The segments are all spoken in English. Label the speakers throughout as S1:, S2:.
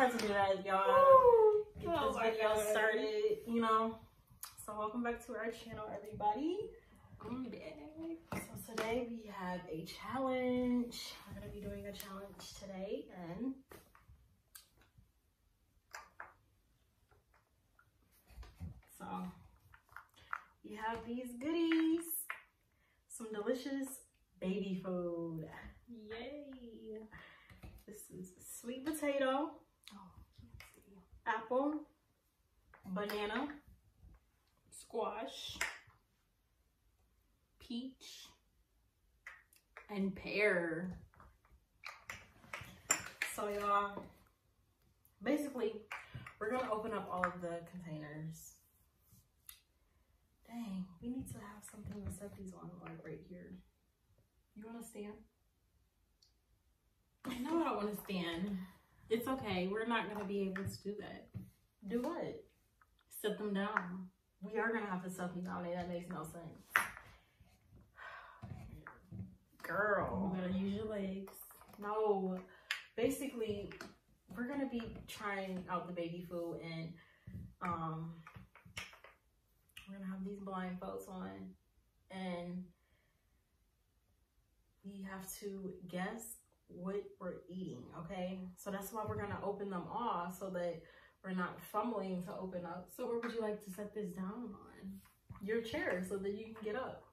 S1: had to do that, y'all.
S2: Oh
S1: this video
S2: God.
S1: started, you know. So welcome back to our channel, everybody.
S2: I'm back.
S1: So today we have a challenge. We're gonna be doing a challenge today, and so we have these goodies, some delicious baby food.
S2: Yay.
S1: This is sweet potato. Apple, banana,
S2: Squash. Peach. And pear.
S1: So y'all, basically, we're gonna open up all of the containers. Dang, we need to have something to set these on, like right here. You wanna stand?
S2: I know I don't want to stand. It's okay. We're not going to be able to do that.
S1: Do what?
S2: Set them down.
S1: We are gonna have to set them down, and that makes no sense. Girl.
S2: You gotta use your legs.
S1: No, basically, we're gonna be trying out the baby food, and um, we're gonna have these blindfolds on, and we have to guess what we're eating. Okay, so that's why we're gonna open them all so that we're not fumbling to open up
S2: So where would you like to set this down on?
S1: your chair so that you can get up.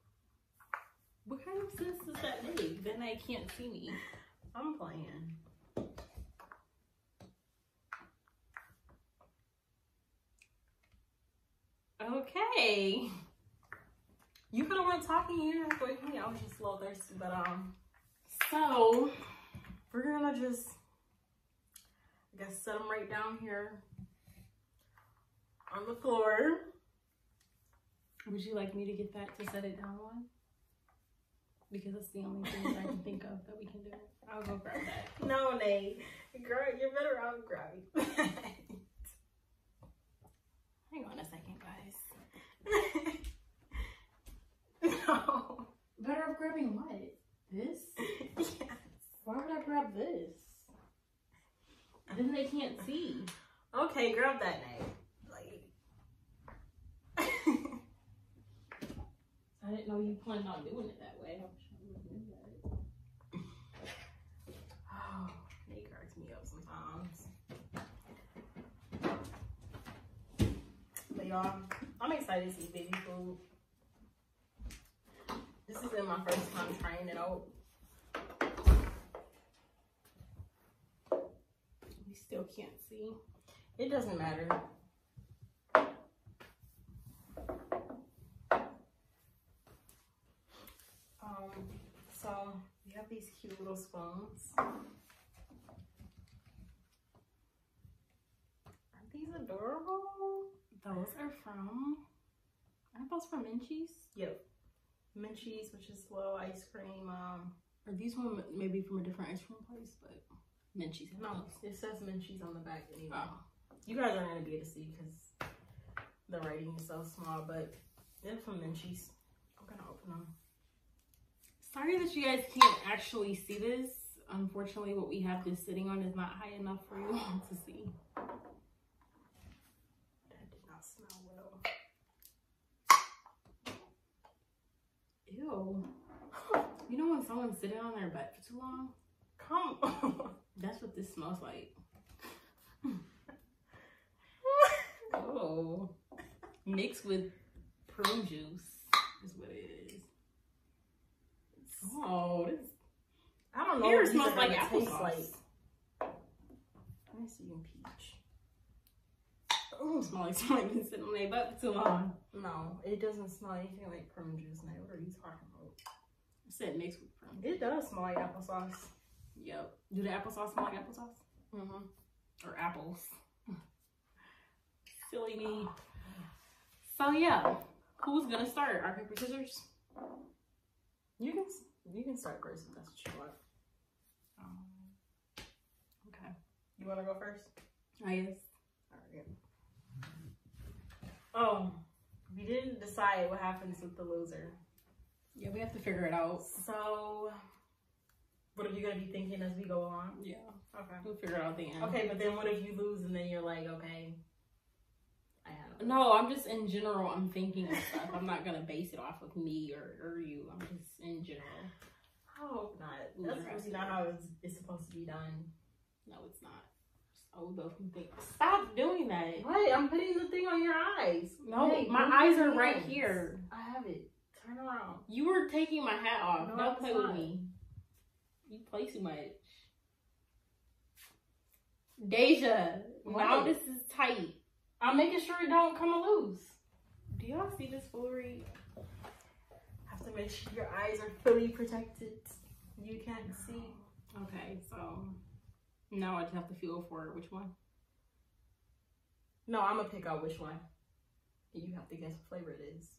S2: What kind of sense does that make? Then they can't see me.
S1: I'm playing.
S2: Okay.
S1: You could have went talking. You didn't have to wait for me. I was just a little thirsty, but um.
S2: So,
S1: We're gonna just, I guess, set them right down here on the floor.
S2: would you like me to get that to set it down on? Because that's the only thing that I can think of that we can do. I'll go grab that.
S1: No, Nate. Girl, you're better off grabbing.
S2: Hang on a second, guys.
S1: no.
S2: Better off grabbing what? This?
S1: Yes.
S2: Why would I grab this? Then they can't see.
S1: Okay, grab that. Like.
S2: I didn't know you planned on doing it that way. I wish I would have knew that.
S1: oh, Nate cracks me up sometimes. But y'all, I'm excited to eat baby food. This is in my first time trying it out.
S2: We still can't see.
S1: It doesn't matter. Um, so we have these cute little spoons. Aren't these adorable?
S2: Those are from. Aren't those from Menchie's?
S1: Yep. Menchie's, which is little ice cream. Um,
S2: Or these one maybe from a different ice cream place, but Menchie's. have
S1: no, it says Menchie's on the back anyway.
S2: Oh.
S1: You guys aren't gonna be able to see because the writing is so small, but they're from Menchie's. I'm gonna open them.
S2: Sorry that you guys can't actually see this. Unfortunately, what we have this sitting on is not high enough for you to see.
S1: That did not smell well.
S2: Ew. You know when someone's sitting on their butt for too long?
S1: Come on.
S2: That's what this smells like. Oh. Mixed with prune juice is what it is. Oh, this
S1: I don't know.
S2: here
S1: these
S2: smells like applesauce.
S1: Like. Let me see you peach.
S2: Oh, smells like someone been sitting on their butt too long.
S1: No, it doesn't smell anything like prune juice now. What are you talking about?
S2: I said mixed with prune.
S1: It does smell like applesauce.
S2: Yep. Do the applesauce smell like applesauce?
S1: Mm-hmm.
S2: Or apples? Silly me. So yeah, who's gonna start? Rock paper scissors.
S1: You can you can start first if that's what you want.
S2: Um, okay.
S1: You want to go first?
S2: I guess.
S1: All right. Oh, we didn't decide what happens with the loser.
S2: Yeah, we have to figure it out.
S1: So What are you gonna be thinking as we go along?
S2: Yeah.
S1: Okay.
S2: We'll figure it out the end.
S1: Okay, but then what if you lose and then you're like, okay,
S2: No, I'm just in general. I'm thinking of stuff. I'm not gonna base it off of me or, or you. I'm just in general.
S1: I hope not. That's really
S2: to
S1: not how it's, it's supposed to be done.
S2: No, it's not. Oh, both can think. Stop doing that.
S1: Wait, I'm putting the thing on your eyes.
S2: No,
S1: Wait,
S2: my eyes are right
S1: hands.
S2: here.
S1: I have it. Turn around.
S2: You were taking my hat off.
S1: No,
S2: Don't play with me. You play too much. Deja, now this is tight.
S1: I'm making sure it don't come loose.
S2: Do y'all see this foolery?
S1: Have to make sure your eyes are fully protected. You can't see.
S2: Okay, so now I just have to feel for. Which one?
S1: No, I'm gonna pick out which one. You have to guess what flavor it is.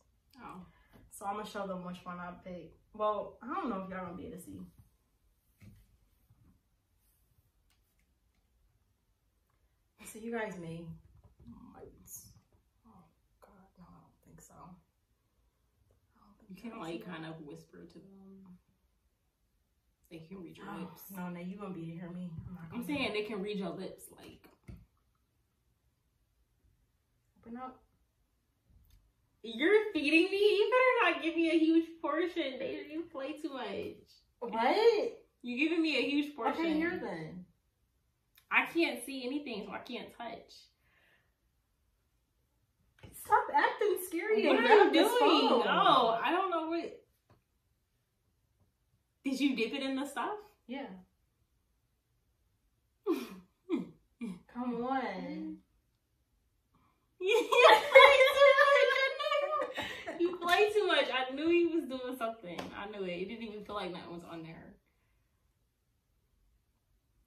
S2: Oh,
S1: So I'm gonna show them which one I pick. Well, I don't know if y'all gonna be able to see. So you guys may. Oh God, no, I don't think so. Don't
S2: you can like kind of whisper to them. They can read your
S1: that.
S2: lips.
S1: Oh, no, no, you gonna be to hear me. I'm not.
S2: I'm saying they can read your lips. Like
S1: open up.
S2: you're feeding me. You better not give me a huge portion. They you play too much.
S1: What?
S2: You giving me a huge portion.
S1: Okay, here then.
S2: I can't see anything, so I can't touch.
S1: Stop acting scary.
S2: What are you doing? Oh, I don't know what. Did you dip it in the stuff?
S1: Yeah. Come on.
S2: you play too much. I. You play too much. I knew he was doing something. I knew it. It didn't even feel like nothing was on there.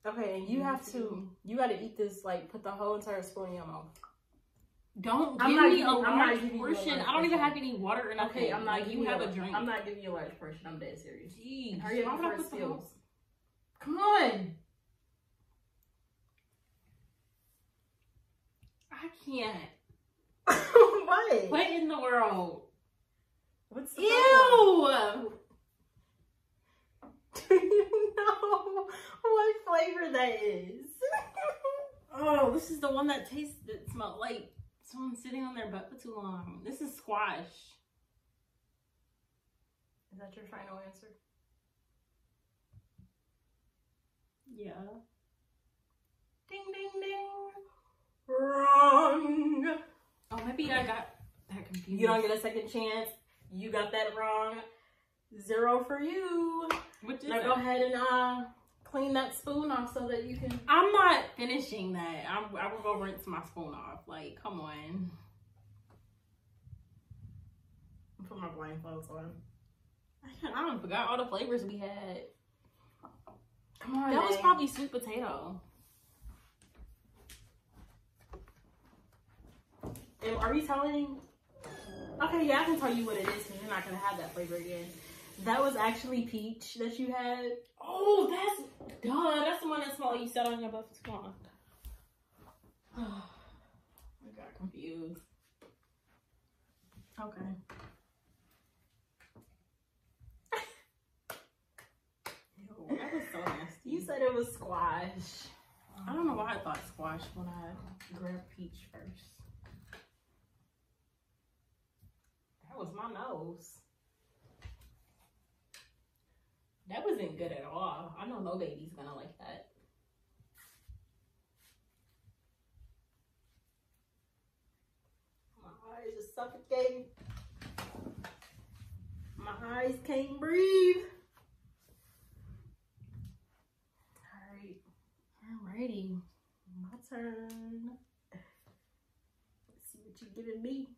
S1: Okay, and you have to. You got to eat this. Like, put the whole entire spoon in your mouth.
S2: Don't give
S1: I'm not
S2: me
S1: giving-
S2: a
S1: I'm not
S2: large
S1: giving you a
S2: portion.
S1: large
S2: I don't even have any water or nothing.
S1: Okay, I'm not.
S2: like
S1: giving
S2: you have
S1: a,
S2: a drink.
S1: I'm not giving you a large portion. I'm dead serious.
S2: Jeez,
S1: Hurry up
S2: why would I
S1: before it
S2: the
S1: spills. Come on.
S2: I can't.
S1: what?
S2: What in the world?
S1: What's the
S2: Ew!
S1: problem? Do you know what flavor that is?
S2: Oh, this is the one that tastes that smelled like someone sitting on their butt for too long. This is squash.
S1: Is that your final answer?
S2: Yeah.
S1: Ding ding ding. Wrong.
S2: Oh, maybe I got that confused.
S1: You don't get a second chance. You got that wrong. Zero for you.
S2: Which is
S1: Now go ahead and uh clean that spoon off so that you can.
S2: I'm not finishing that. I'm, I will go rinse my spoon off. Like, come on.
S1: Put my blindfolds on.
S2: I don't forgot all the flavors we had.
S1: Come on.
S2: That was probably sweet potato.
S1: And are we telling? Okay, yeah, I can tell you what it is because you're not gonna have that flavor again. That was actually peach that you had.
S2: Oh, that's duh. That's the one that smelled you sat on your butt for too long. I got confused.
S1: Okay.
S2: Ew, that was so nasty.
S1: You said it was squash.
S2: I don't know why I thought squash when I grabbed peach first.
S1: That was my nose.
S2: That wasn't good at all. I know no baby's gonna like that.
S1: My eyes are suffocating. My eyes can't breathe. Alright.
S2: Alrighty.
S1: My turn. Let's see what you're giving me.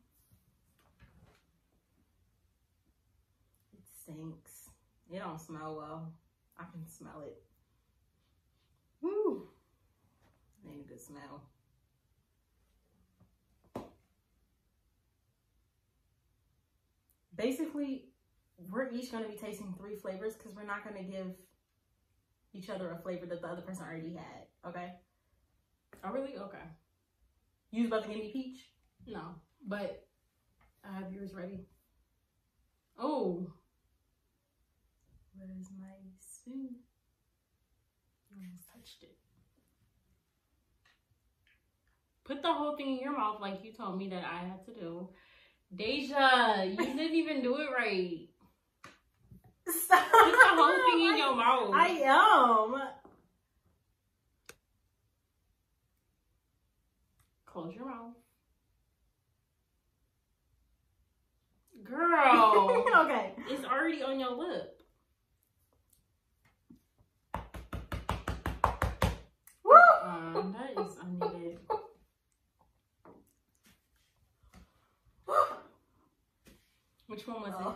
S1: It stinks. It don't smell well. I can smell it. Woo! Ain't a good smell. Basically, we're each going to be tasting three flavors because we're not going to give each other a flavor that the other person already had. Okay?
S2: Oh really? Okay.
S1: You was about to give me peach?
S2: No, but I have yours ready. Oh,
S1: Where's my spoon?
S2: touched it. Put the whole thing in your mouth like you told me that I had to do. Deja, you didn't even do it right.
S1: Stop.
S2: Put the whole thing in your mouth.
S1: I am.
S2: Close your mouth. Girl,
S1: okay.
S2: it's already on your lip.
S1: Woo!
S2: Um, that is unneeded. Which one was
S1: Oh.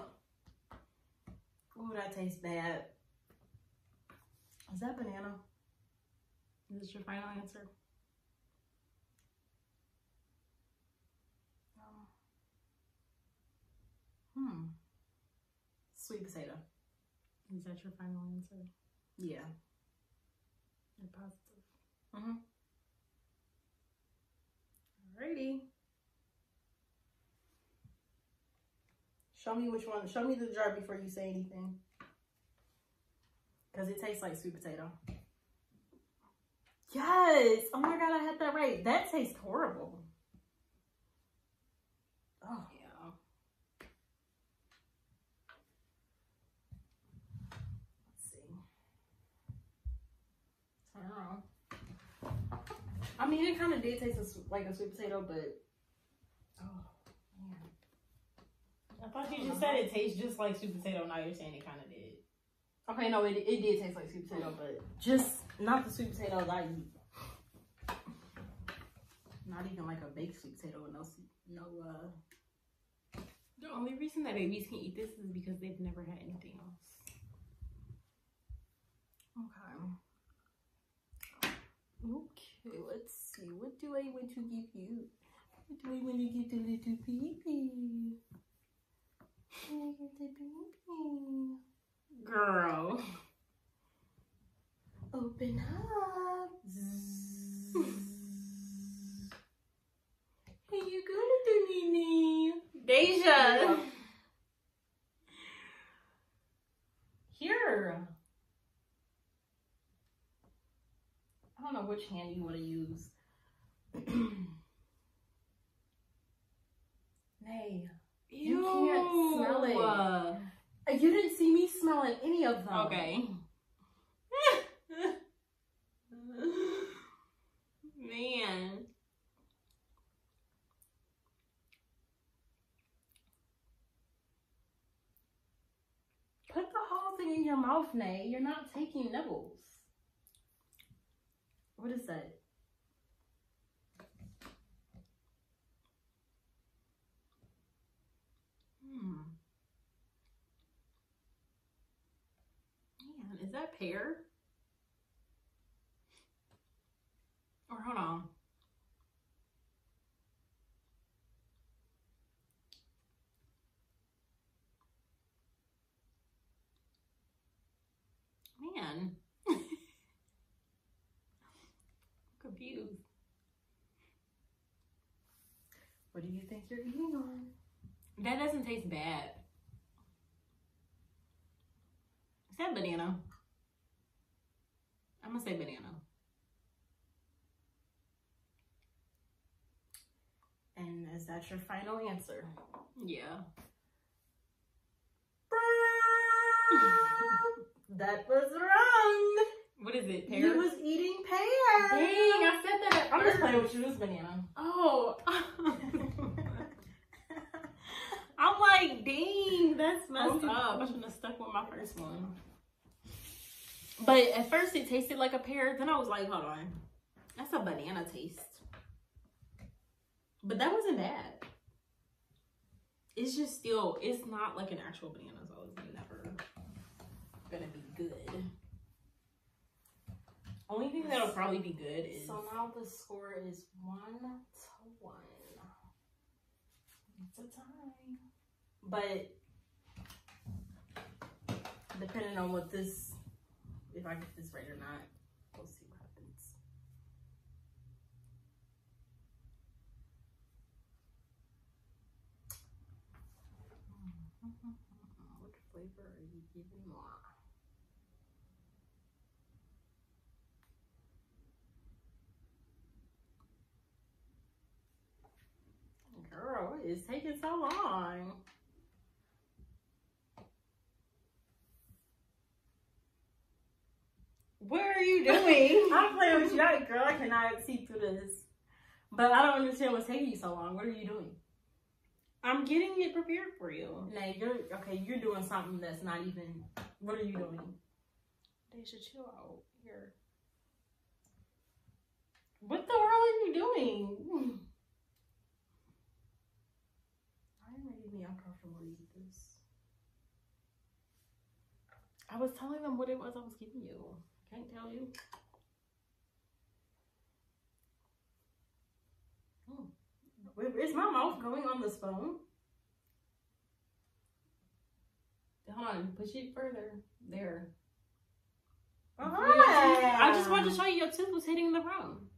S1: Ooh, that tastes bad. Is that banana?
S2: it? Is this your final answer?
S1: Hmm. Sweet potato.
S2: Is that your final answer?
S1: Yeah.
S2: You're positive.
S1: Mm-hmm. Alrighty. Show me which one. Show me the jar before you say anything. Because it tastes like sweet potato. Yes! Oh my god, I had that right. That tastes horrible. Oh.
S2: Yeah.
S1: Let's see. Turn around. I mean, it kind of did taste a s- like a sweet potato, but oh man,
S2: I thought you just said it tastes just like sweet potato. Now you're saying it kind of did.
S1: okay, no, it it did taste like sweet potato, but just not the sweet potatoes I eat. Not even like a baked sweet potato with no no uh.
S2: The only reason that babies can eat this is because they've never had anything else.
S1: Okay. Okay, let's see. What do I want to give you? What do I want to give the little baby? Oh, the baby.
S2: Girl.
S1: Open up. Zzz. Here you go, little Nene.
S2: Deja.
S1: Here. I don't know which hand you want to use. Nay. You can't smell it. Uh, You didn't see me smelling any of them.
S2: Okay. Man.
S1: Put the whole thing in your mouth, Nay. You're not taking nibbles. What is that?
S2: Hmm. Man, is that pear? Or hold on. Man. I'm confused.
S1: What you think you're eating on?
S2: That doesn't taste bad. Is that banana? I'm gonna say banana.
S1: And is that your final answer?
S2: Yeah.
S1: that was wrong.
S2: What is it?
S1: He was eating pear.
S2: Dang, I said that at
S1: I'm just playing with you. It's banana.
S2: Oh. Like, dang, that's messed
S1: Oh.
S2: up. I shouldn't have stuck with my first one. But at first it tasted like a pear. Then I was like, hold on. That's a banana taste. But that wasn't bad. It's just still, it's not like an actual banana, so it's never gonna be good. Only thing that'll probably be good is
S1: So now the score is one to one. It's a tie. But depending on what this, if I get this right or not, we'll see what happens. What flavor are you giving moi? Girl, it's taking so long.
S2: You doing?
S1: I'm playing with you, I, girl. I cannot see through this. But I don't understand what's taking you so long. What are you doing?
S2: I'm getting it prepared for you.
S1: Nay, you're okay. You're doing something that's not even. What are you doing?
S2: They should chill out here. What the world are you doing?
S1: I'm making me uncomfortable to eat this.
S2: I was telling them what it was I was giving you. Can't tell you.
S1: Hmm. Is my mouth going on this phone?
S2: Hold on, push it further. There.
S1: Alright.
S2: I just wanted to show you your tooth was hitting the room.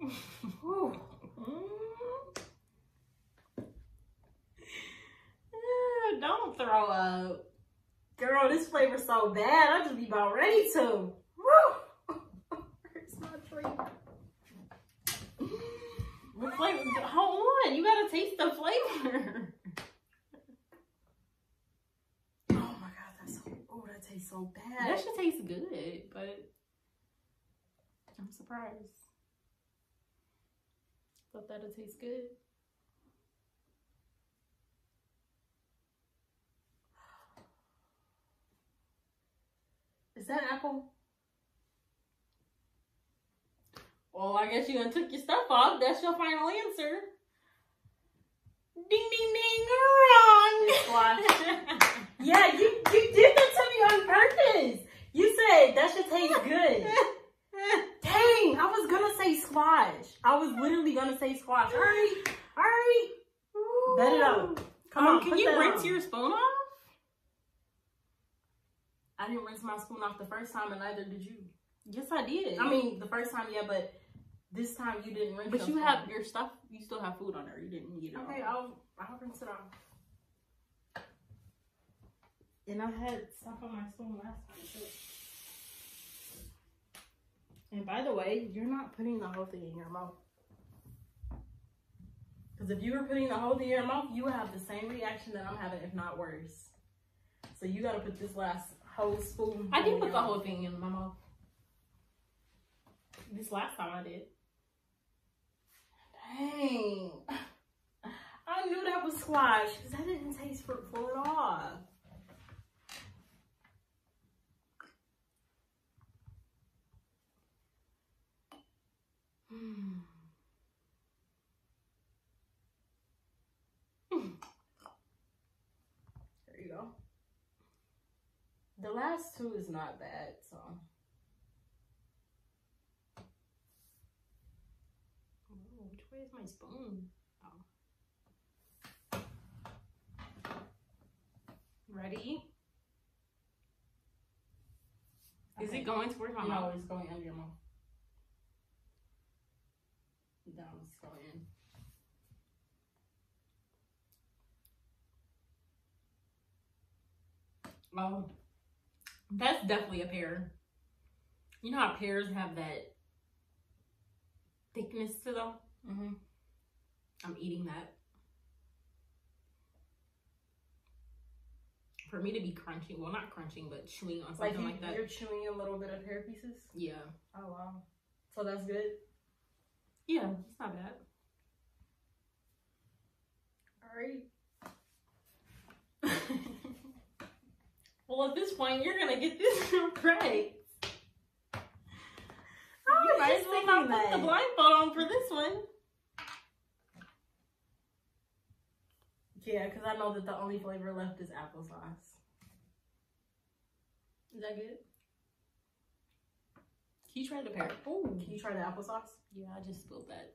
S1: Whew.
S2: Don't throw up.
S1: Girl, this flavor's so bad. I just be about ready to. Woo! Hurts my drink.
S2: What flavor? Hold on, you gotta taste the flavor.
S1: Oh my god, that's so. Oh, that tastes so bad.
S2: That should taste good, but I'm surprised. Thought that'd taste good.
S1: That apple?
S2: Well, I guess you done took your stuff off. That's your final answer. Ding ding ding, wrong.
S1: Squash. Yeah, you you did that to me on purpose. You said that should taste good. Dang, I was gonna say squash. I was literally gonna say squash. All right, all right. Bet it up. Come
S2: Um,
S1: on,
S2: can you rinse
S1: on.
S2: your spoon off?
S1: I didn't rinse my spoon off the first time, and neither did you.
S2: Yes, I did.
S1: I mean, the first time, yeah, but this time you didn't rinse.
S2: but
S1: your
S2: you
S1: spoon.
S2: have your stuff. You still have food on there. You didn't eat it. Off.
S1: Okay,
S2: all.
S1: I'll I'll rinse it off. And I had stuff on my spoon last time too. And by the way, you're not putting the whole thing in your mouth. Because if you were putting the whole thing in your mouth, you would have the same reaction that I'm having, if not worse. So you got to put this last whole spoon.
S2: I did put the whole thing in my mouth. This last time I did.
S1: Dang. I knew that was squash because that didn't taste fruitful at all. Hmm. There you go. The last two is not bad, so.
S2: Which way is my spoon? Oh. Ready? Is it going towards my
S1: No,
S2: mouth?
S1: it's going under your mouth. No, it's going in.
S2: Oh, that's definitely a pear. You know how pears have that thickness to them?
S1: Mm-hmm.
S2: I'm eating that. For me to be crunching, well, not crunching, but chewing on
S1: Like
S2: something
S1: you,
S2: like that.
S1: you're chewing a little bit of hair pieces.
S2: Yeah.
S1: Oh wow. So that's good.
S2: Yeah, it's not bad.
S1: All right.
S2: Well, at this point, you're gonna get this right.
S1: Oh, I
S2: you might as
S1: just
S2: well not put the blindfold on for this one.
S1: Yeah, because I know that the only flavor left is applesauce.
S2: Is that good? Can you try the pear? Oh,
S1: Can you try the applesauce?
S2: yeah, I just spilled that.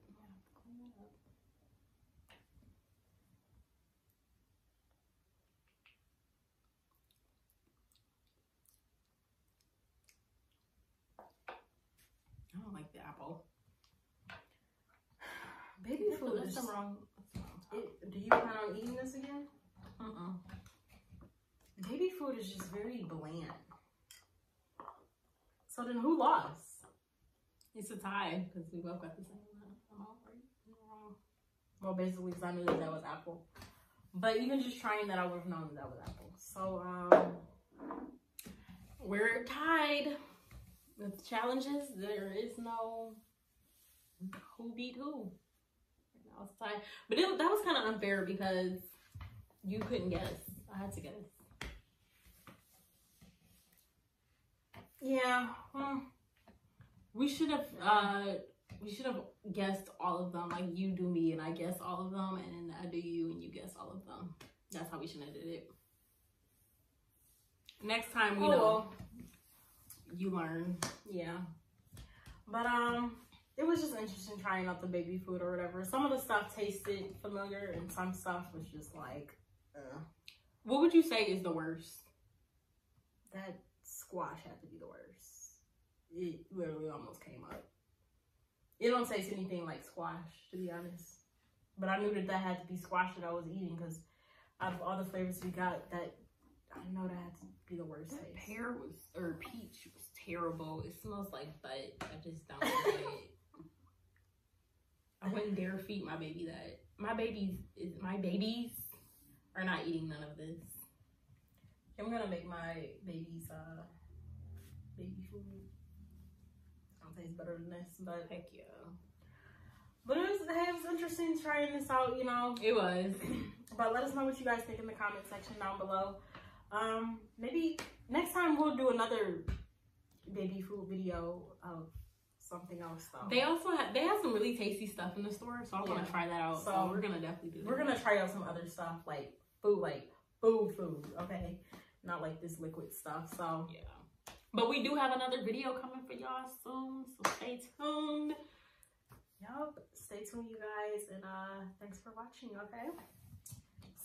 S2: I don't like the apple.
S1: Baby
S2: That's the-
S1: is.
S2: that's the wrong. That's the wrong
S1: It, do you plan on eating this again?
S2: Uh-uh.
S1: Baby food is just very bland. So then who lost?
S2: It's a tie because we both got the same amount.
S1: Well, basically, because I knew that that was apple. But even just trying that, I would have known that that was apple. So, um, we're tied with challenges. There is no who beat who. Tied. But it, that was kind of unfair because you couldn't guess. I had to guess. Yeah. hmm. We should have. Uh, we should have guessed all of them. Like you do me and I guess all of them, and then I do you and you guess all of them. That's how we should have did it. Next time we
S2: Oh,
S1: know. You learn. Yeah. But um it was just interesting trying out the baby food or whatever. Some of the stuff tasted familiar and some stuff was just like uh,
S2: What would you say is the worst?
S1: that squash had to be the worst. It literally almost came up. It don't taste anything like squash, to be honest. But I knew that that had to be squash that I was eating because out of all the flavors we got, that I know that had to be the worst
S2: That
S1: taste.
S2: pear was or peach was terrible. It smells like butt. I just don't like it. I wouldn't dare feed my baby that. My babies is my babies are not eating none of this.
S1: I'm gonna make my baby's uh baby food. I Don't taste better than this, but
S2: Heck yeah.
S1: but it was it was interesting trying this out, you know.
S2: It was.
S1: But let us know what you guys think in the comment section down below. Um, maybe next time we'll do another baby food video of something else though.
S2: They also have they have some really tasty stuff in the store, so I want
S1: Yeah.
S2: to try that out. So,
S1: So,
S2: we're gonna definitely do.
S1: We're gonna try out some other stuff like food, like food, food. Okay, not like this liquid stuff. So
S2: Yeah. But we do have another video coming for y'all soon, so stay tuned.
S1: Yup. Stay tuned, you guys, and uh, thanks for watching. Okay.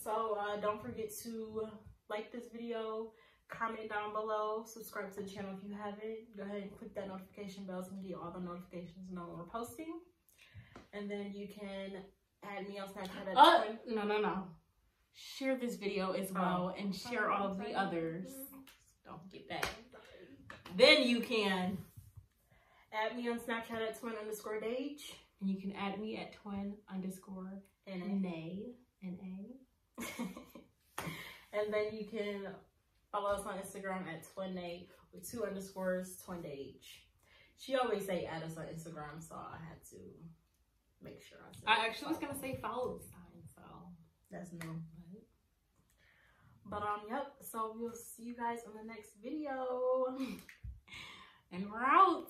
S1: So uh, don't forget to like this video, comment down below, subscribe to the channel if you haven't. Go ahead and click that notification bell so you can get all the notifications know when we're posting. And then you can add me on Snapchat at
S2: Uh,
S1: twin-
S2: no, no, no. Share this video as well and share all of the others. Don't forget that. Then you can,
S1: Add me on Snapchat at twin underscore daj.
S2: and you can add me at twin underscore
S1: And
S2: nay and a.
S1: and then you can follow us on Instagram at twinday with two underscores twindaj. She always say add us on Instagram, so I had to make sure I said
S2: I actually was gonna say follow this time, so.
S1: that's new. But um yep, so we'll see you guys on the next video.
S2: And we're out.